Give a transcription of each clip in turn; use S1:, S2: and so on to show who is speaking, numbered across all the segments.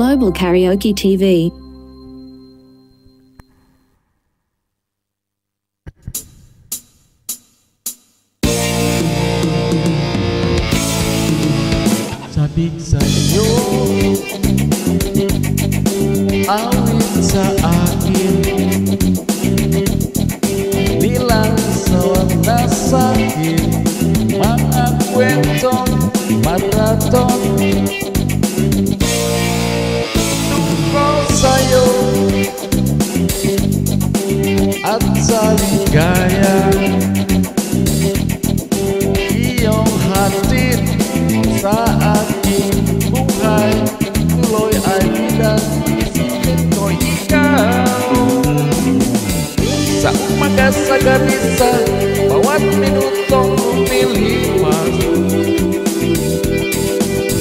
S1: Global Karaoke TV.
S2: Sa akin Sa umaga sa gabi sa bawat minutong lumilipas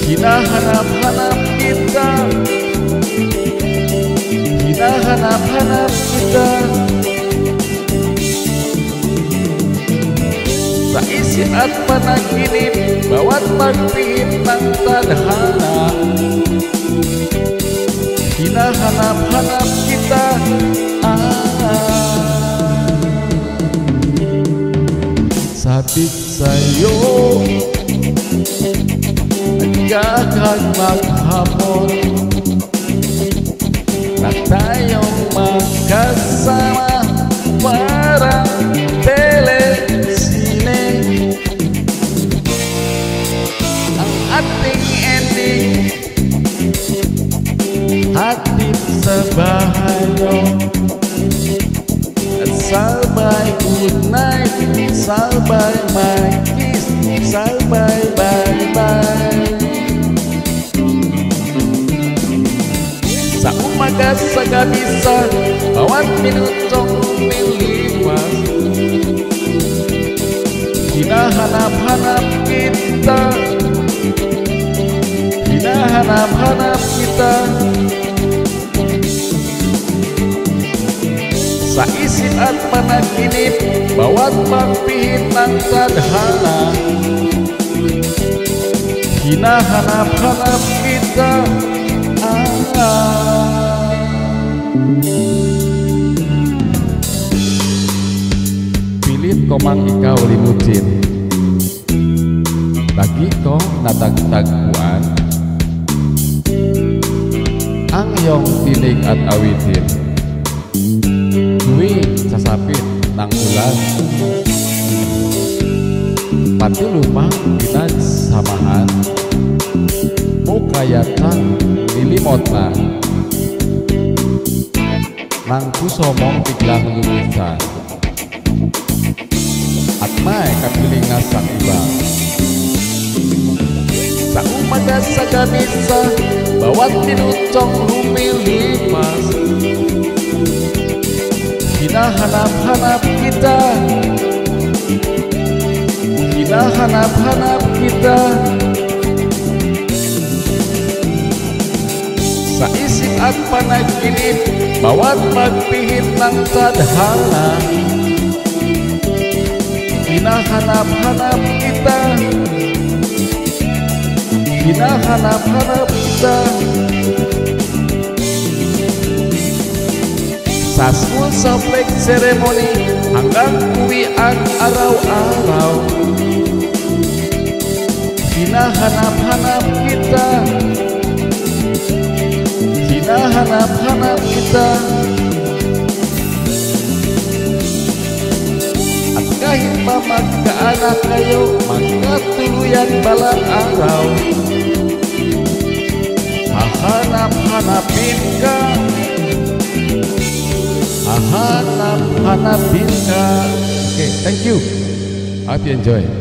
S2: Hinahanap-hanap kita. Hinahanap-hanap kita. Sa isip at panaginip Bawat pagpihit ng tadhana Hinahanap-hanap Sabik sa'yo. Nagkakag maghamon Na tayong magkasama Parang telesine. Ang ating ending. Hatid sa bahay At sabay good night Sabay my kiss Sabay bye bye Sa umaga sa gabi sa Bawat minutong lumilipas Hinahanap-hanap kita Sa isip at panaginip Bawat pagpihit ng tadhana Hinahanap-hanap kita ah. Pilit ko mang ikaw limutin Lagi ko natagtaguan Ang iyong tinig at awitin Duwi sasapit ng ulan Pati lumang pinagsamahan Mukayatan nilimot na Nang puso mong biglang lumisan At may kapilingas sa umaga sa gabi sa Bawat minutong lumilipas Hinahanap-hanap kita. Kita. Sa isip at panaginip Bawat magpihit ng tadhana Hinahanap-hanap kita. Hinahanap-hanap kita Sa school flag ceremony. Hanggang uwi ang araw-araw Hinahanap-hanap kita. Hinahanap-hanap kita. At kahit pa magkaanak kayo Magkatuluyan balang araw. Hahanap-hanapin ka Hahanap-hanapin ka Okay, thank you. You enjoy.